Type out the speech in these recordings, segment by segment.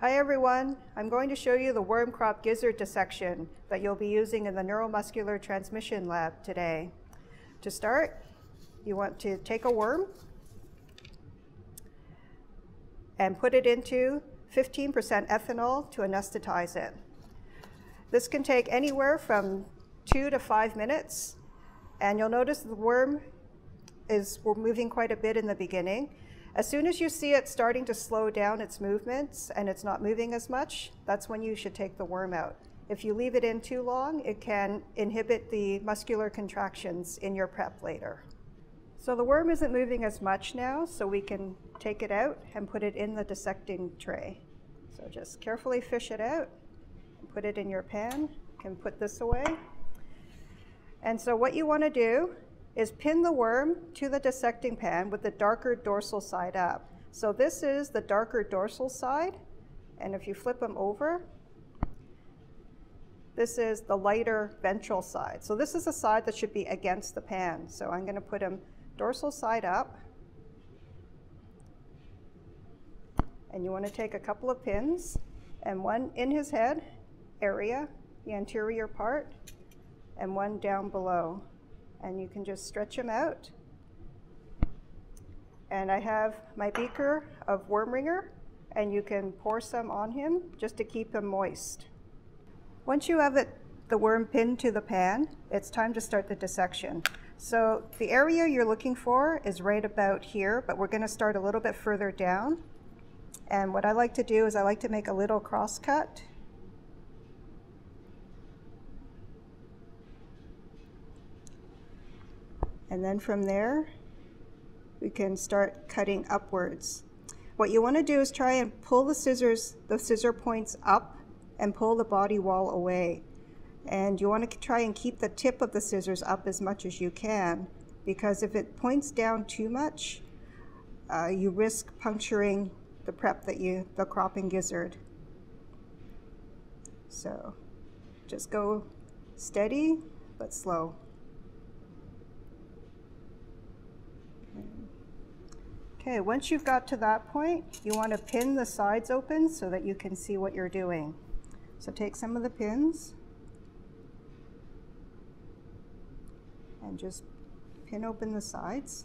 Hi everyone, I'm going to show you the worm crop gizzard dissection that you'll be using in the neuromuscular transmission lab today. To start, you want to take a worm and put it into 15% ethanol to anesthetize it. This can take anywhere from two to five minutes, and you'll notice the worm is moving quite a bit in the beginning. As soon as you see it starting to slow down its movements and it's not moving as much, that's when you should take the worm out. If you leave it in too long, it can inhibit the muscular contractions in your prep later. So the worm isn't moving as much now, so we can take it out and put it in the dissecting tray. So just carefully fish it out, put it in your pan, you can put this away. And so what you want to do is pin the worm to the dissecting pan with the darker dorsal side up. So this is the darker dorsal side, and if you flip them over, this is the lighter ventral side. So this is the side that should be against the pan. So I'm going to put them dorsal side up. And you want to take a couple of pins and one in his head area, the anterior part, and one down below and you can just stretch them out. And I have my beaker of worm ringer, and you can pour some on him just to keep him moist. Once you have it, the worm pinned to the pan, it's time to start the dissection. So the area you're looking for is right about here, but we're going to start a little bit further down. And what I like to do is I like to make a little cross cut And then from there, we can start cutting upwards. What you want to do is try and pull the scissors, the scissor points up and pull the body wall away. And you want to try and keep the tip of the scissors up as much as you can because if it points down too much, uh, you risk puncturing the prep that you, the crop and gizzard. So just go steady but slow. Okay, once you've got to that point, you want to pin the sides open so that you can see what you're doing. So take some of the pins and just pin open the sides.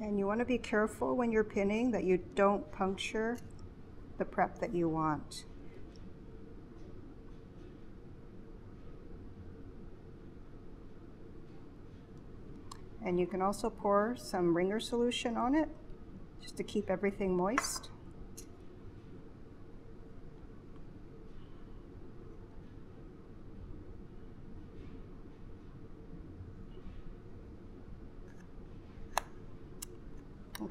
And you want to be careful when you're pinning that you don't puncture the prep that you want. And you can also pour some ringer solution on it just to keep everything moist.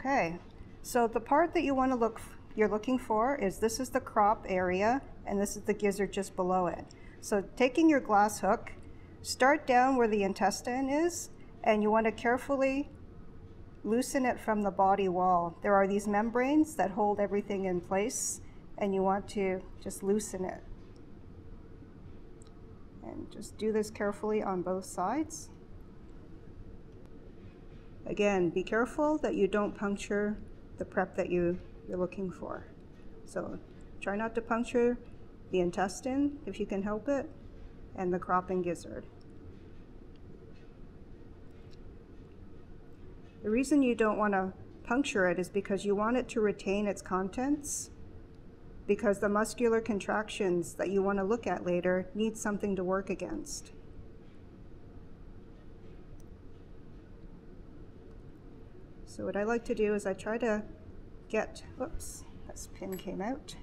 Okay, so the part that you want to look, you're looking for is this is the crop area and this is the gizzard just below it. So taking your glass hook, start down where the intestine is and you want to carefully loosen it from the body wall. There are these membranes that hold everything in place and you want to just loosen it. And just do this carefully on both sides. Again, be careful that you don't puncture the prep that you, you're looking for. So try not to puncture the intestine if you can help it, and the crop and gizzard. The reason you don't want to puncture it is because you want it to retain its contents because the muscular contractions that you want to look at later need something to work against. So what I like to do is I try to get, whoops, this pin came out.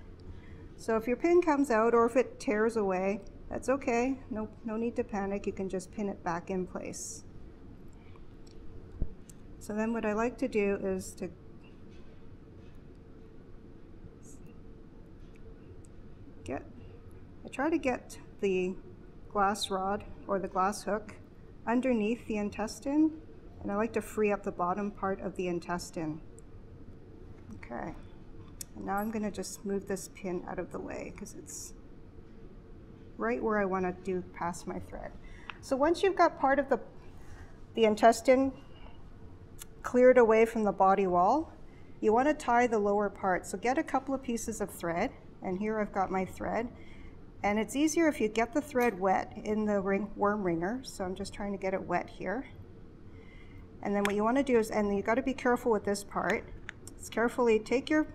So if your pin comes out or if it tears away, that's okay. No, no need to panic. You can just pin it back in place. So then what I like to do is to get I try to get the glass rod or the glass hook underneath the intestine, and I like to free up the bottom part of the intestine. Okay, and now I'm going to just move this pin out of the way because it's right where I want to do past my thread. So once you've got part of the, the intestine cleared away from the body wall, you want to tie the lower part. So get a couple of pieces of thread, and here I've got my thread. And it's easier if you get the thread wet in the ring, worm ringer. So I'm just trying to get it wet here. And then what you want to do is, and you got to be careful with this part, is carefully take your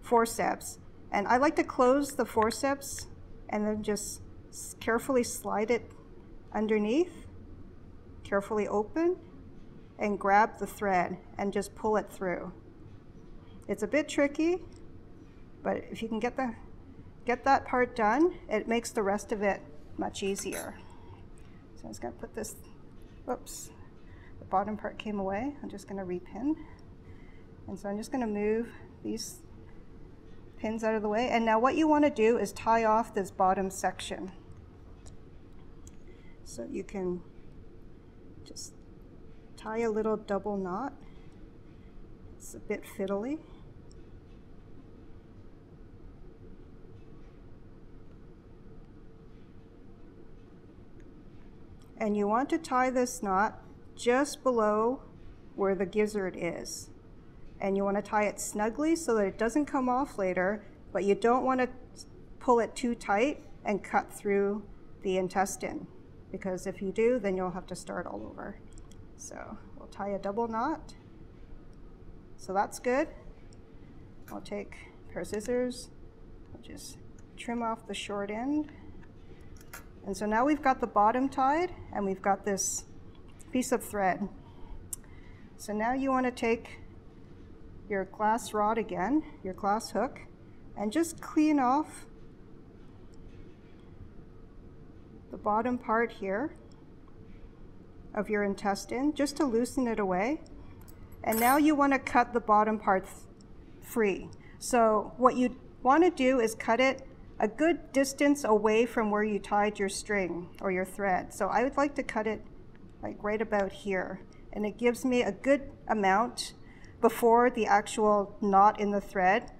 forceps, and I like to close the forceps and then just carefully slide it underneath, carefully open, and grab the thread and just pull it through. It's a bit tricky, but if you can get the get that part done, it makes the rest of it much easier. So I'm just gonna put this, whoops, the bottom part came away. I'm just gonna repin. And so I'm just gonna move these pins out of the way. And now what you wanna do is tie off this bottom section. So you can just tie a little double knot. It's a bit fiddly. And you want to tie this knot just below where the gizzard is. And you want to tie it snugly so that it doesn't come off later, but you don't want to pull it too tight and cut through the intestine because if you do, then you'll have to start all over. So we'll tie a double knot. So that's good. I'll take a pair of scissors, I'll just trim off the short end. And so now we've got the bottom tied and we've got this piece of thread. So now you want to take your glass rod again, your glass hook, and just clean off the bottom part here of your intestine just to loosen it away. And now you want to cut the bottom part free. So what you want to do is cut it a good distance away from where you tied your string or your thread. So I would like to cut it like right about here. And it gives me a good amount before the actual knot in the thread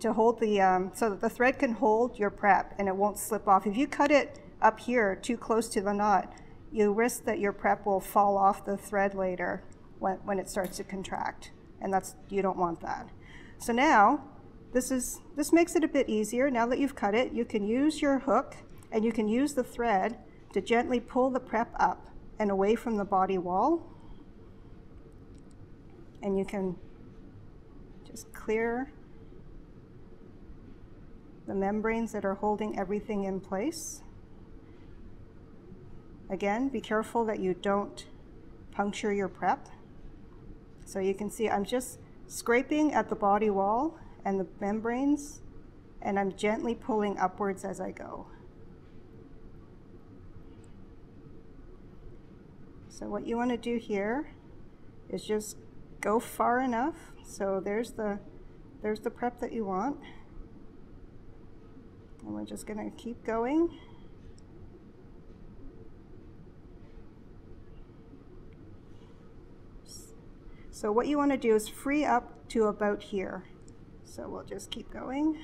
to hold the, um, so that the thread can hold your prep and it won't slip off. If you cut it up here too close to the knot, you risk that your prep will fall off the thread later when, when it starts to contract. And that's, you don't want that. So now, this, is, this makes it a bit easier. Now that you've cut it, you can use your hook and you can use the thread to gently pull the prep up and away from the body wall. And you can just clear the membranes that are holding everything in place. Again, be careful that you don't puncture your prep. So you can see I'm just scraping at the body wall and the membranes, and I'm gently pulling upwards as I go. So what you want to do here is just go far enough. So there's the, there's the prep that you want. And we're just going to keep going. So what you want to do is free up to about here. So we'll just keep going.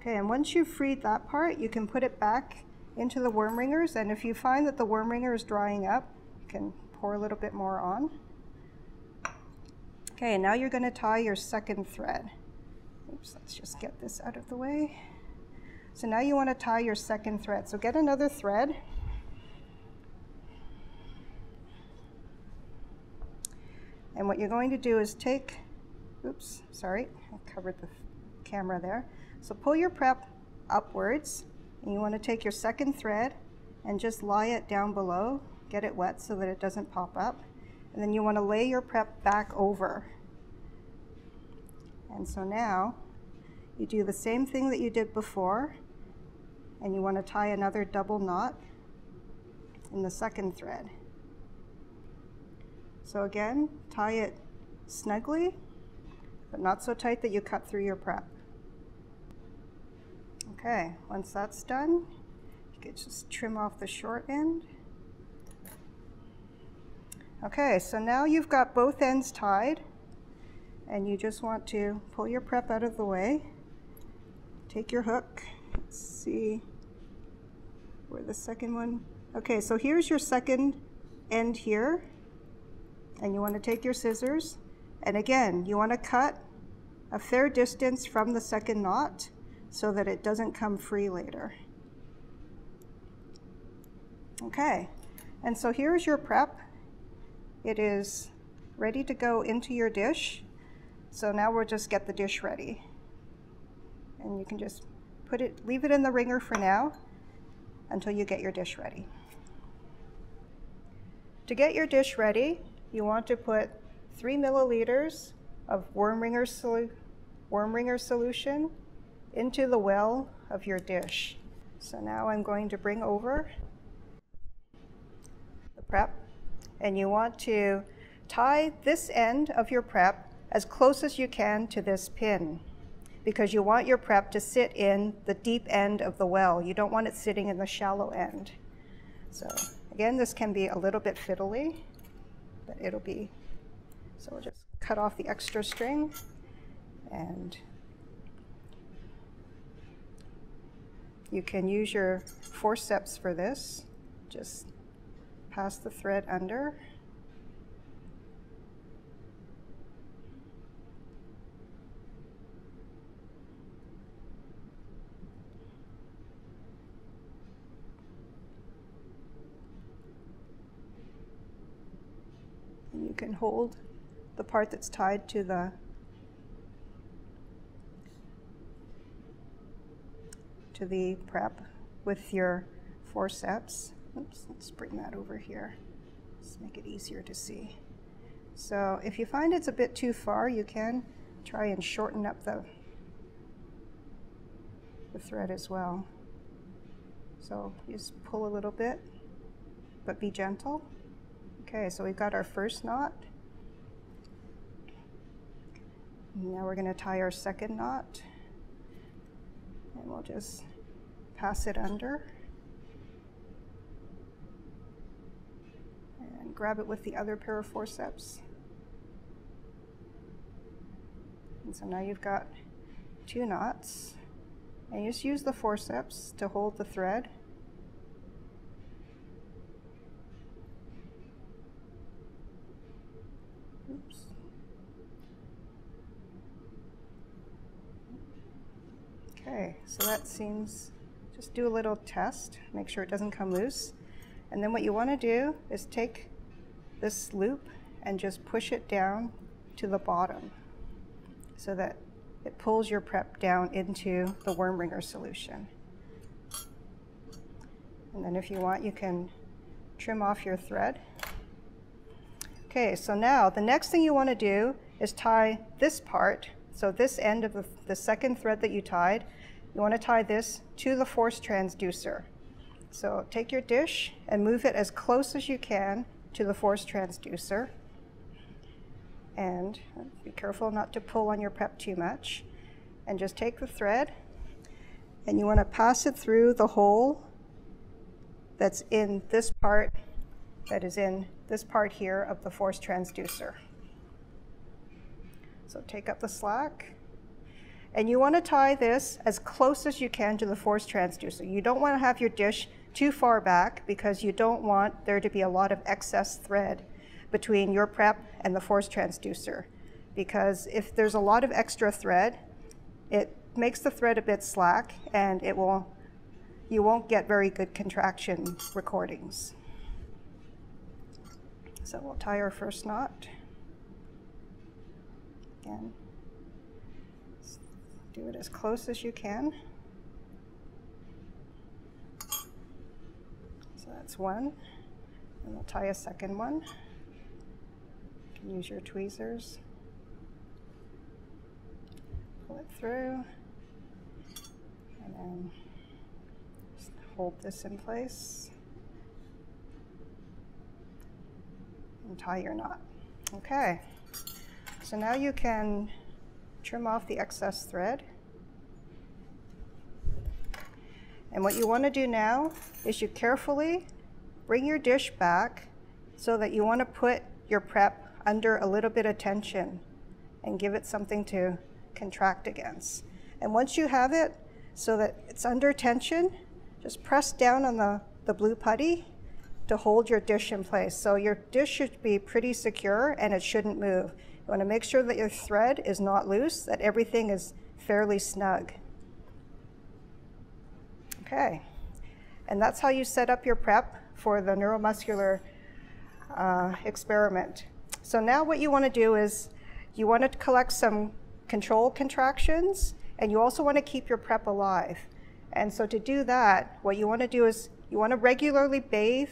Okay, and once you've freed that part, you can put it back into the worm ringers, and if you find that the worm ringer is drying up, you can pour a little bit more on. Okay, and now you're going to tie your second thread. Oops, let's just get this out of the way. So now you want to tie your second thread. So get another thread. And what you're going to do is take, oops, sorry, I covered the camera there. So pull your prep upwards, and you want to take your second thread and just lie it down below, get it wet so that it doesn't pop up. And then you want to lay your prep back over. And so now you do the same thing that you did before, and you want to tie another double knot in the second thread. So again, tie it snugly, but not so tight that you cut through your prep. Okay, once that's done, you can just trim off the short end. Okay, so now you've got both ends tied and you just want to pull your prep out of the way. Take your hook, Let's see where the second one, okay, so here's your second end here and you want to take your scissors and again, you want to cut a fair distance from the second knot so that it doesn't come free later. Okay, and so here's your prep. It is ready to go into your dish. So now we'll just get the dish ready. And you can just put it, leave it in the ringer for now until you get your dish ready. To get your dish ready, you want to put three milliliters of worm ringer, solu worm ringer solution into the well of your dish. So now I'm going to bring over the prep and you want to tie this end of your prep as close as you can to this pin because you want your prep to sit in the deep end of the well. You don't want it sitting in the shallow end. So again, this can be a little bit fiddly, but it'll be, so we'll just cut off the extra string and You can use your forceps for this. Just pass the thread under. And you can hold the part that's tied to the to the prep with your forceps. Oops, let's bring that over here. Let's make it easier to see. So if you find it's a bit too far, you can try and shorten up the, the thread as well. So just pull a little bit, but be gentle. Okay, so we've got our first knot. Now we're going to tie our second knot. And we'll just pass it under and grab it with the other pair of forceps. And so now you've got two knots and you just use the forceps to hold the thread. Oops. Okay, so that seems just do a little test, make sure it doesn't come loose. And then what you want to do is take this loop and just push it down to the bottom so that it pulls your prep down into the worm ringer solution. And then if you want, you can trim off your thread. Okay, so now the next thing you want to do is tie this part, so this end of the, the second thread that you tied, you want to tie this to the force transducer. So take your dish and move it as close as you can to the force transducer. And be careful not to pull on your prep too much. And just take the thread and you want to pass it through the hole that's in this part that is in this part here of the force transducer. So take up the slack and you want to tie this as close as you can to the force transducer. You don't want to have your dish too far back because you don't want there to be a lot of excess thread between your prep and the force transducer. Because if there's a lot of extra thread, it makes the thread a bit slack and it will, you won't get very good contraction recordings. So we'll tie our first knot. Again, do it as close as you can. So that's one. And we'll tie a second one. You can use your tweezers. Pull it through. And then just hold this in place. And tie your knot. Okay, so now you can trim off the excess thread. And what you want to do now is you carefully bring your dish back so that you want to put your prep under a little bit of tension and give it something to contract against. And once you have it so that it's under tension, just press down on the, the blue putty to hold your dish in place. So your dish should be pretty secure and it shouldn't move. You want to make sure that your thread is not loose, that everything is fairly snug. Okay, and that's how you set up your prep for the neuromuscular uh, experiment. So now what you want to do is you want to collect some control contractions and you also want to keep your prep alive. And so to do that, what you want to do is you want to regularly bathe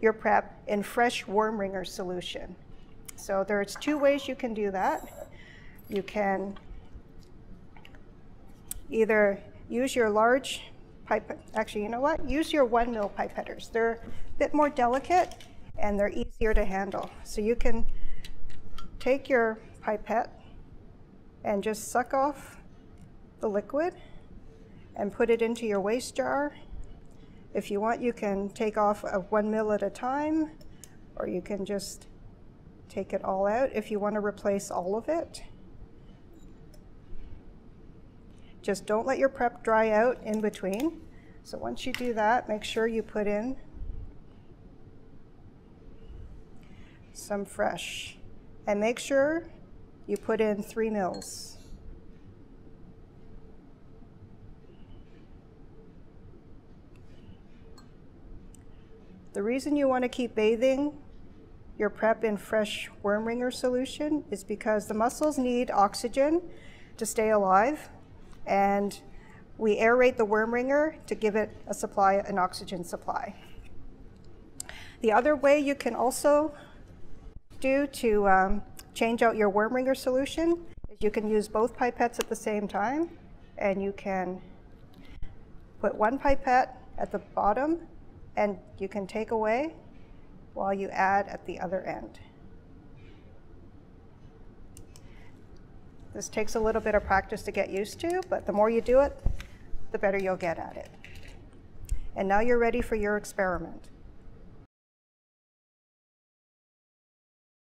your prep in fresh worm ringer solution. So there's two ways you can do that. You can either use your large pipe, actually, you know what? Use your one mil pipetters. They're a bit more delicate and they're easier to handle. So you can take your pipette and just suck off the liquid and put it into your waste jar if you want, you can take off a one mil at a time, or you can just take it all out if you want to replace all of it. Just don't let your prep dry out in between. So once you do that, make sure you put in some fresh. And make sure you put in three mils. The reason you want to keep bathing your prep in fresh worm ringer solution is because the muscles need oxygen to stay alive and we aerate the worm ringer to give it a supply, an oxygen supply. The other way you can also do to um, change out your worm ringer solution is you can use both pipettes at the same time and you can put one pipette at the bottom and you can take away while you add at the other end. This takes a little bit of practice to get used to, but the more you do it, the better you'll get at it. And now you're ready for your experiment.